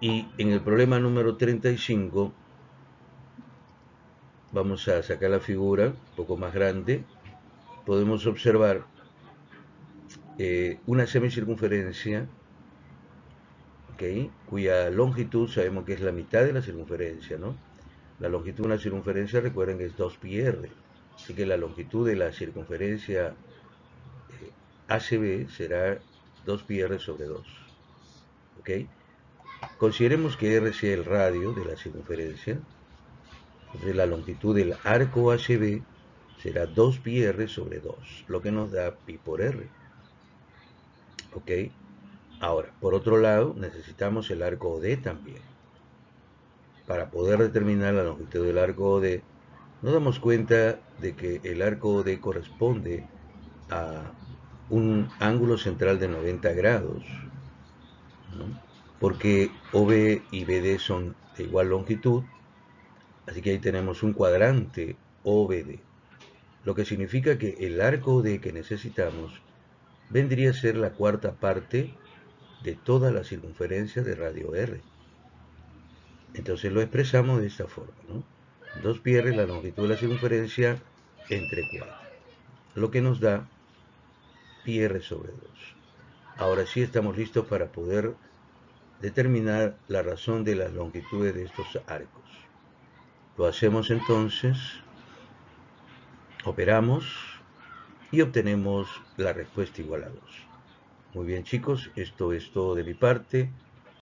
Y en el problema número 35 vamos a sacar la figura un poco más grande. Podemos observar eh, una semicircunferencia cuya longitud sabemos que es la mitad de la circunferencia. ¿no? La longitud de una circunferencia recuerden que es 2πr. Así que la longitud de la circunferencia eh, ACB será 2πr sobre 2. ¿ok? Consideremos que R sea el radio de la circunferencia. Entonces la longitud del arco HB será 2πr sobre 2, lo que nos da pi por r. ¿Ok? Ahora, por otro lado, necesitamos el arco OD también. Para poder determinar la longitud del arco OD, nos damos cuenta de que el arco OD corresponde a un ángulo central de 90 grados, porque OB y BD son de igual longitud, así que ahí tenemos un cuadrante OBD, lo que significa que el arco OD que necesitamos vendría a ser la cuarta parte de toda la circunferencia de radio R. Entonces lo expresamos de esta forma, ¿no? 2 pi r la longitud de la circunferencia entre 4, lo que nos da pi r sobre 2. Ahora sí estamos listos para poder determinar la razón de las longitudes de estos arcos. Lo hacemos entonces, operamos y obtenemos la respuesta igual a 2. Muy bien chicos, esto es todo de mi parte.